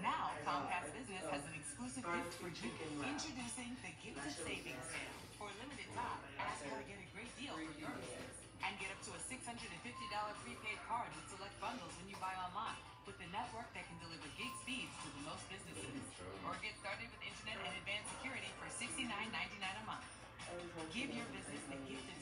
Now, Comcast Business has an exclusive gift for you. Introducing the Gift of Savings Sale. For a limited time, ask how to get a great deal for your business. And get up to a $650 prepaid card with select bundles when you buy online. With the network that can deliver gig speeds to the most businesses. Or get started with internet and advanced security for $69.99 a month. Give your business the gift of